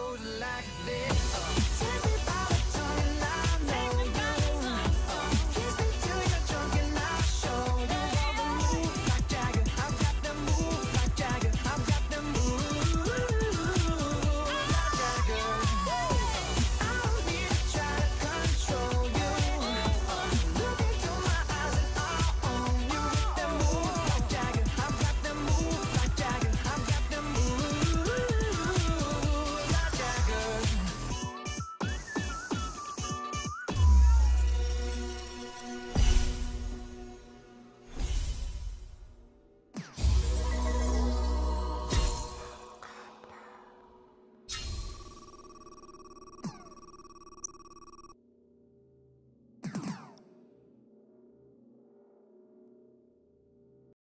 goes like this.